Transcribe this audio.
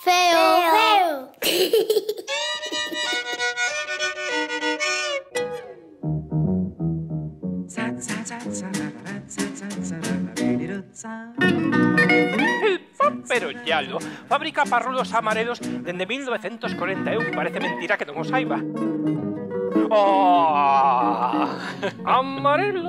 Feo. El Paperollalo fabrica parrulos amarelos dende 1941. Parece mentira que non os saiba. Oh, amarelo.